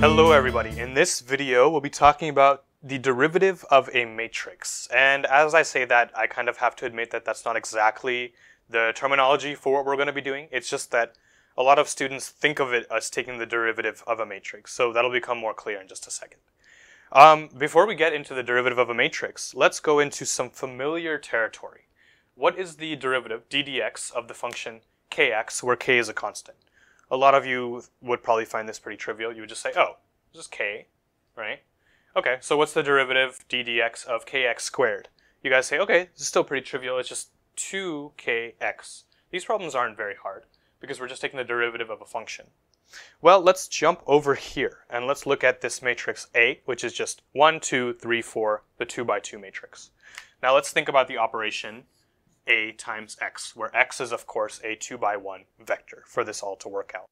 Hello everybody. In this video, we'll be talking about the derivative of a matrix. And as I say that, I kind of have to admit that that's not exactly the terminology for what we're going to be doing. It's just that a lot of students think of it as taking the derivative of a matrix. So that'll become more clear in just a second. Um, before we get into the derivative of a matrix, let's go into some familiar territory. What is the derivative, d dx, of the function kx, where k is a constant? A lot of you would probably find this pretty trivial. You would just say, oh, this is k, right? Okay, so what's the derivative d dx of kx squared? You guys say, okay, this is still pretty trivial. It's just 2kx. These problems aren't very hard because we're just taking the derivative of a function. Well, let's jump over here and let's look at this matrix A, which is just 1, 2, 3, 4, the 2 by 2 matrix. Now let's think about the operation A times x, where x is, of course, a 2 by 1 vector for this all to work out.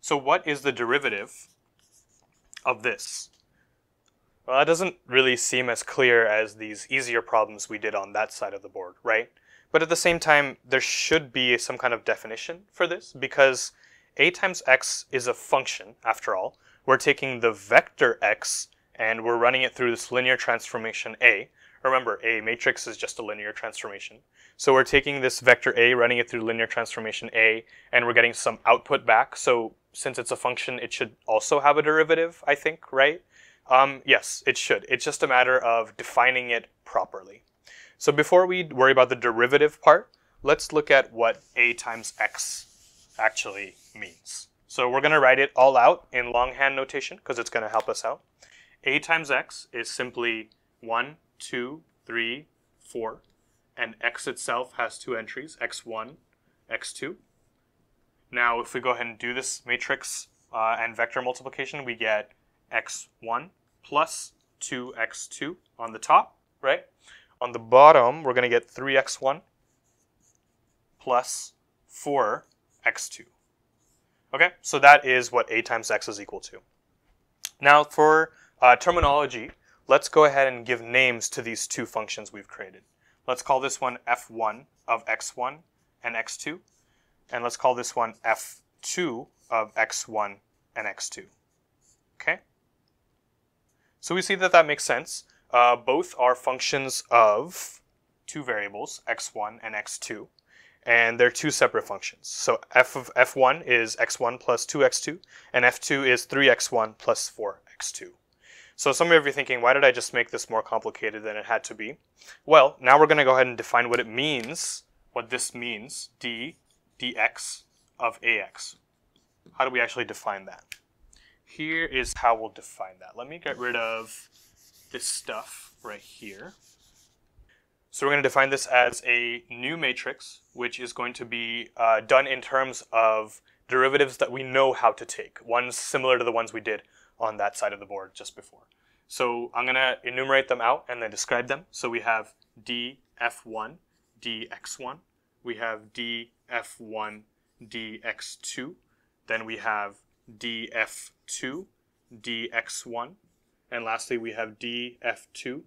So what is the derivative of this? Well, that doesn't really seem as clear as these easier problems we did on that side of the board, right? But at the same time, there should be some kind of definition for this because a times x is a function, after all. We're taking the vector x and we're running it through this linear transformation A. Remember, a matrix is just a linear transformation. So we're taking this vector A, running it through linear transformation A, and we're getting some output back. So since it's a function, it should also have a derivative, I think, right? Um, yes, it should. It's just a matter of defining it properly. So before we worry about the derivative part, let's look at what a times x actually means. So we're going to write it all out in longhand notation because it's going to help us out. a times x is simply 1, 2, 3, 4, and x itself has two entries, x1, x2. Now if we go ahead and do this matrix uh, and vector multiplication, we get x1 plus 2x2 on the top, right? On the bottom, we're going to get 3x1 plus 4x2. Okay, so that is what a times x is equal to. Now for uh, terminology, let's go ahead and give names to these two functions we've created. Let's call this one f1 of x1 and x2, and let's call this one f2 of x1 and x2. Okay? So we see that that makes sense. Uh, both are functions of two variables, x1 and x2, and they're two separate functions. So f of f1 is x1 plus 2x2, and f2 is 3x1 plus 4x2. So some of you are thinking, why did I just make this more complicated than it had to be? Well, now we're going to go ahead and define what it means, what this means, d dx of ax. How do we actually define that? Here is how we'll define that. Let me get rid of this stuff right here. So we're going to define this as a new matrix, which is going to be uh, done in terms of derivatives that we know how to take, ones similar to the ones we did on that side of the board just before. So I'm going to enumerate them out and then describe them. So we have df1, dx1, we have df1, dx2, then we have df2, dx1, and lastly, we have df2,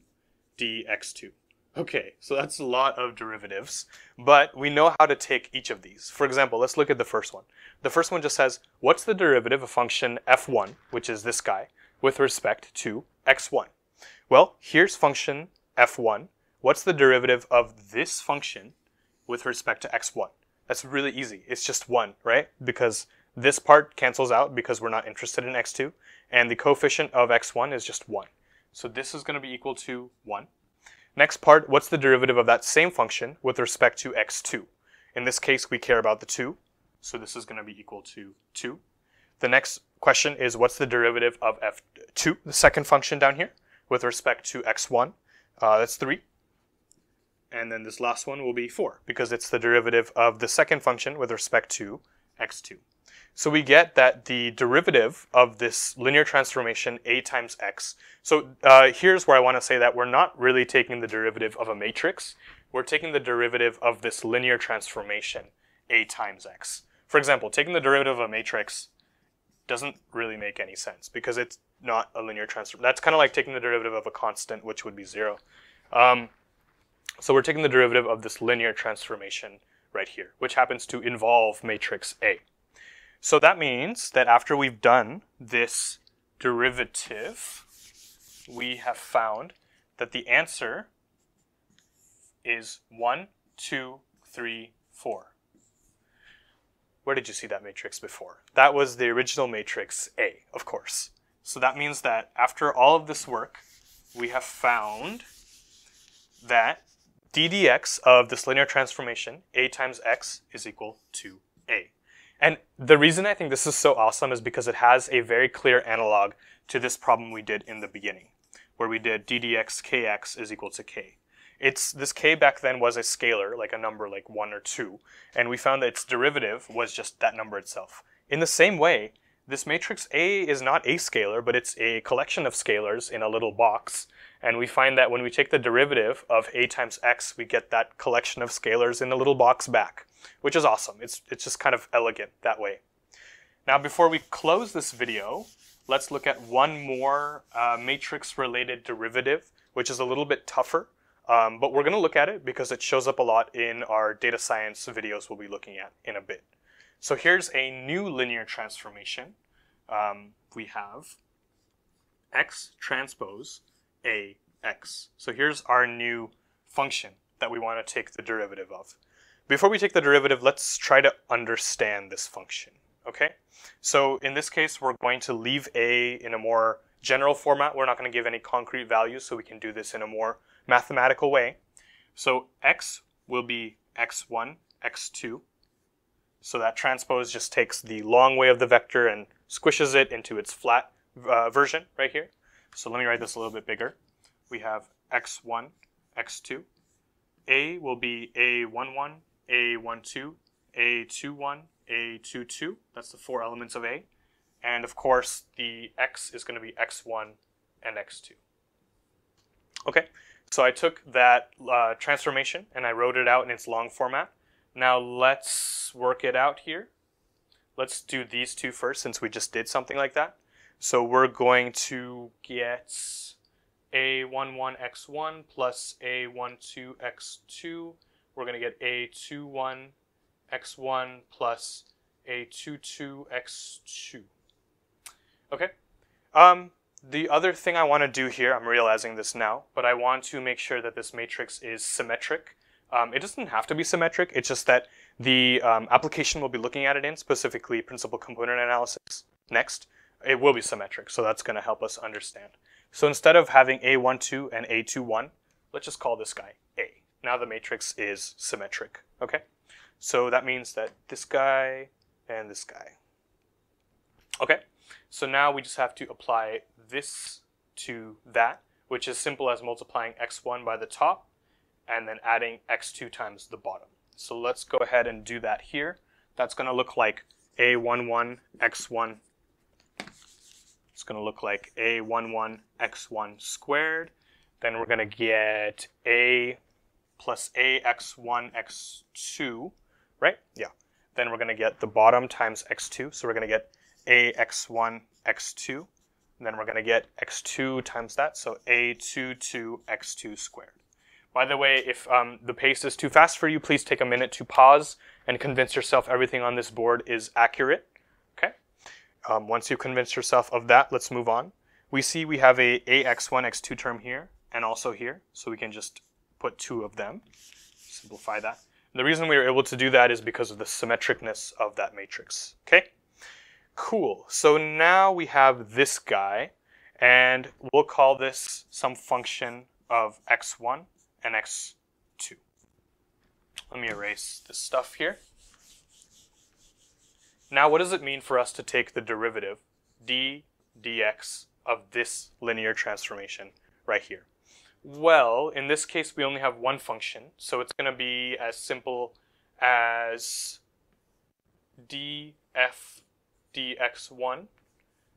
dx2. Okay, so that's a lot of derivatives, but we know how to take each of these. For example, let's look at the first one. The first one just says, what's the derivative of function f1, which is this guy, with respect to x1? Well, here's function f1. What's the derivative of this function with respect to x1? That's really easy. It's just 1, right? Because this part cancels out because we're not interested in x2, and the coefficient of x1 is just 1. So this is going to be equal to 1. Next part, what's the derivative of that same function with respect to x2? In this case, we care about the 2, so this is going to be equal to 2. The next question is what's the derivative of f2, the second function down here, with respect to x1? Uh, that's 3. And then this last one will be 4, because it's the derivative of the second function with respect to x2. So we get that the derivative of this linear transformation a times x. So uh, here's where I want to say that we're not really taking the derivative of a matrix. We're taking the derivative of this linear transformation a times x. For example, taking the derivative of a matrix doesn't really make any sense because it's not a linear transform. That's kind of like taking the derivative of a constant, which would be zero. Um, so we're taking the derivative of this linear transformation right here, which happens to involve matrix A. So that means that after we've done this derivative, we have found that the answer is 1, 2, 3, 4. Where did you see that matrix before? That was the original matrix A, of course. So that means that after all of this work, we have found that ddx of this linear transformation, a times x, is equal to a. And the reason I think this is so awesome is because it has a very clear analog to this problem we did in the beginning, where we did ddx kx is equal to k. It's this k back then was a scalar, like a number like 1 or 2, and we found that its derivative was just that number itself. In the same way, this matrix A is not a scalar, but it's a collection of scalars in a little box, and we find that when we take the derivative of a times x, we get that collection of scalars in a little box back, which is awesome. It's, it's just kind of elegant that way. Now, before we close this video, let's look at one more uh, matrix-related derivative, which is a little bit tougher. Um, but we're going to look at it because it shows up a lot in our data science videos we'll be looking at in a bit. So here's a new linear transformation. Um, we have x transpose ax. So here's our new function that we want to take the derivative of. Before we take the derivative, let's try to understand this function, okay? So in this case, we're going to leave a in a more general format. We're not going to give any concrete values, so we can do this in a more mathematical way. So x will be x1, x2. So that transpose just takes the long way of the vector and squishes it into its flat uh, version right here. So let me write this a little bit bigger. We have x1, x2. A will be A11, A12, A21, A22. That's the four elements of A. And of course, the x is going to be x1 and x2. Okay, so I took that uh, transformation and I wrote it out in its long format. Now let's work it out here. Let's do these two first since we just did something like that. So we're going to get a11x1 plus a12x2. We're going to get a21x1 plus a22x2. Okay. Um, the other thing I want to do here, I'm realizing this now, but I want to make sure that this matrix is symmetric. Um, it doesn't have to be symmetric, it's just that the um, application we'll be looking at it in, specifically principal component analysis, next, it will be symmetric, so that's going to help us understand. So instead of having A12 and A21, let's just call this guy A. Now the matrix is symmetric, okay? So that means that this guy and this guy. Okay, so now we just have to apply this to that, which is simple as multiplying x1 by the top and then adding x2 times the bottom. So let's go ahead and do that here. That's going to look like a11 x1 it's going to look like a11 x1 squared. Then we're going to get a plus ax1 x2, right? Yeah. Then we're going to get the bottom times x2. So we're going to get ax1 x2. And then we're going to get x2 times that, so a22 x2 squared. By the way, if um, the pace is too fast for you, please take a minute to pause and convince yourself everything on this board is accurate. Um, once you've convinced yourself of that, let's move on. We see we have a ax1, x2 term here, and also here, so we can just put two of them, simplify that. And the reason we were able to do that is because of the symmetricness of that matrix, okay? Cool, so now we have this guy, and we'll call this some function of x1 and x2. Let me erase this stuff here. Now, what does it mean for us to take the derivative d dx of this linear transformation right here? Well, in this case, we only have one function, so it's going to be as simple as df dx1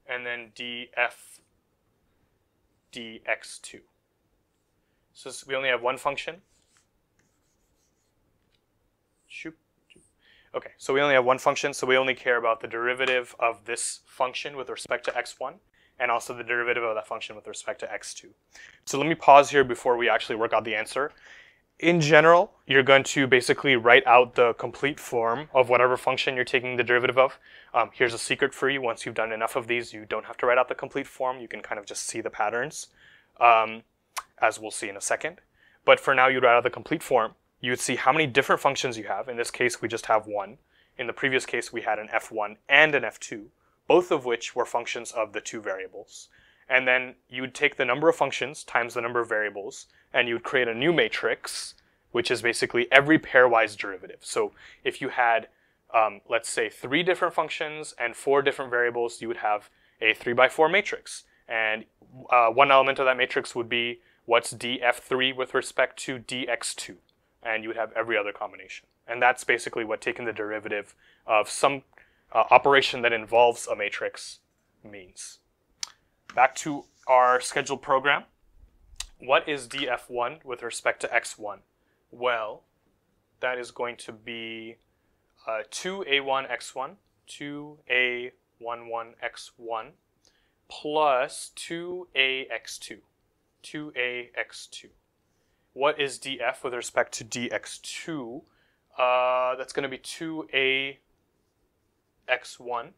and then df dx2. So we only have one function. Okay, so we only have one function, so we only care about the derivative of this function with respect to x1 and also the derivative of that function with respect to x2. So let me pause here before we actually work out the answer. in general, you're going to basically write out the complete form of whatever function you're taking the derivative of. Um, here's a secret for you. Once you've done enough of these, you don't have to write out the complete form. You can kind of just see the patterns, um, as we'll see in a second. But for now, you'd write out the complete form. You would see how many different functions you have. In this case, we just have one. In the previous case, we had an f1 and an f2, both of which were functions of the two variables. And then you would take the number of functions times the number of variables, and you would create a new matrix, which is basically every pairwise derivative. So if you had, um, let's say, three different functions and four different variables, you would have a 3 by 4 matrix. And uh, one element of that matrix would be what's df3 with respect to dx2. And you would have every other combination. And that's basically what taking the derivative of some uh, operation that involves a matrix means. Back to our scheduled program. What is df1 with respect to x1? Well, that is going to be uh, 2a1x1, 2a11x1, plus 2ax2, 2ax2. What is df with respect to dx2? Uh, that's going to be 2a x1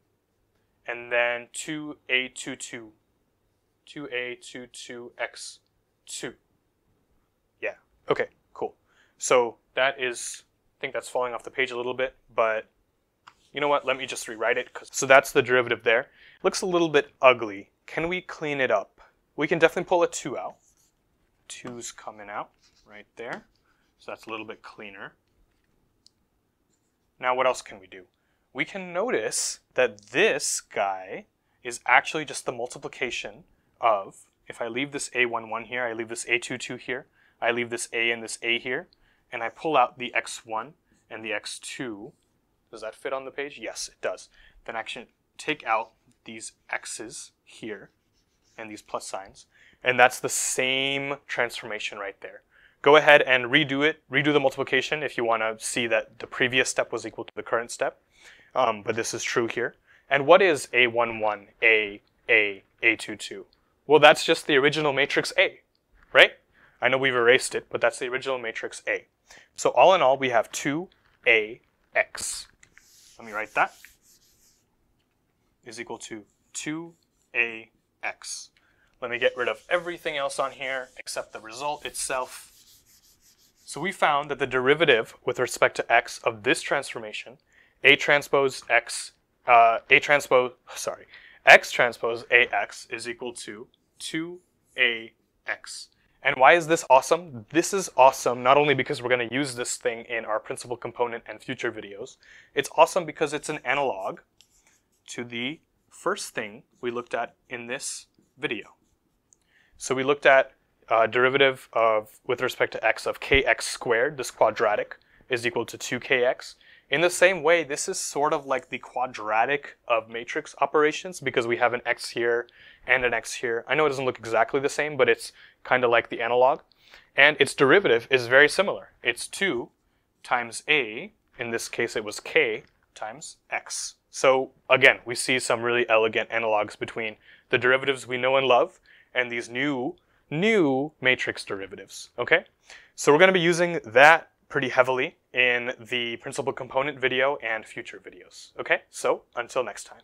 and then 2a22 2a22x2 yeah okay cool. So that is I think that's falling off the page a little bit but you know what? Let me just rewrite it so that's the derivative there. Looks a little bit ugly. Can we clean it up? We can definitely pull a 2 out. 2's coming out right there so that's a little bit cleaner. Now what else can we do we can notice that this guy is actually just the multiplication of, if I leave this A11 here, I leave this A22 here, I leave this A and this A here, and I pull out the X1 and the X2, does that fit on the page? Yes, it does. Then I can take out these X's here and these plus signs, and that's the same transformation right there. Go ahead and redo it, redo the multiplication if you want to see that the previous step was equal to the current step um, but this is true here. And what is A11, A, A, A22? Well, that's just the original matrix A, right? I know we've erased it, but that's the original matrix A. So all in all, we have 2AX. Let me write that. Is equal to 2AX. Let me get rid of everything else on here except the result itself. So we found that the derivative with respect to x of this transformation a transpose X, uh, A transpose, sorry, X transpose AX is equal to 2AX. And why is this awesome? This is awesome not only because we're going to use this thing in our principal component and future videos, it's awesome because it's an analog to the first thing we looked at in this video. So we looked at uh, derivative of, with respect to x of kx squared, this quadratic, is equal to 2kx. In the same way, this is sort of like the quadratic of matrix operations because we have an x here and an x here. I know it doesn't look exactly the same, but it's kind of like the analog. And its derivative is very similar. It's 2 times a, in this case it was k, times x. So again, we see some really elegant analogs between the derivatives we know and love and these new, new matrix derivatives, okay? So we're going to be using that pretty heavily in the principal component video and future videos. Okay, so until next time.